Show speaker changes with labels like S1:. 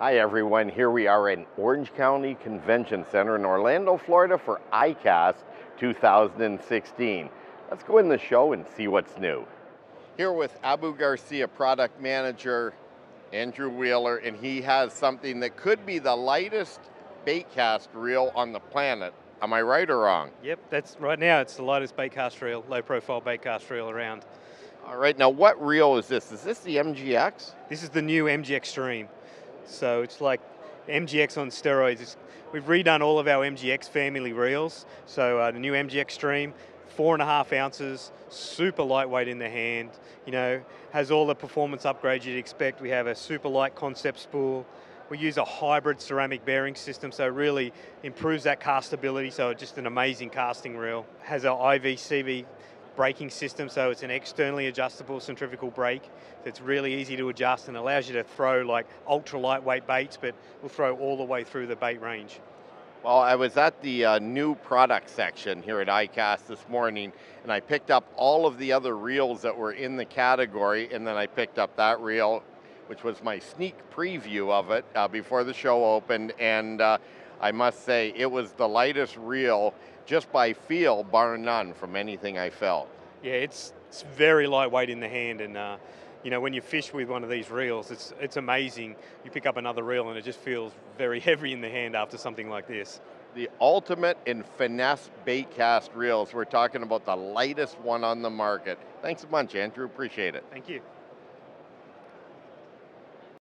S1: Hi everyone, here we are in Orange County Convention Center in Orlando, Florida for ICAST 2016. Let's go in the show and see what's new. Here with Abu Garcia product manager Andrew Wheeler and he has something that could be the lightest bait cast reel on the planet. Am I right or wrong?
S2: Yep, that's right now it's the lightest bait cast reel, low profile bait cast reel around.
S1: All right, now what reel is this? Is this the MGX?
S2: This is the new MGXtreme. So it's like MGX on steroids. It's, we've redone all of our MGX family reels. So uh, the new MGXtreme, four and a half ounces, super lightweight in the hand, you know, has all the performance upgrades you'd expect. We have a super light concept spool. We use a hybrid ceramic bearing system, so it really improves that castability, so just an amazing casting reel. Has our IVCB braking system, so it's an externally adjustable centrifugal brake. that's really easy to adjust and allows you to throw like ultra lightweight baits, but will throw all the way through the bait range.
S1: Well, I was at the uh, new product section here at ICAST this morning, and I picked up all of the other reels that were in the category, and then I picked up that reel, which was my sneak preview of it uh, before the show opened, and uh, I must say it was the lightest reel just by feel, bar none, from anything I felt.
S2: Yeah, it's, it's very lightweight in the hand, and uh, you know when you fish with one of these reels, it's it's amazing. You pick up another reel, and it just feels very heavy in the hand after something like this.
S1: The ultimate in finesse bait cast reels. We're talking about the lightest one on the market. Thanks a bunch, Andrew. Appreciate it.
S2: Thank you.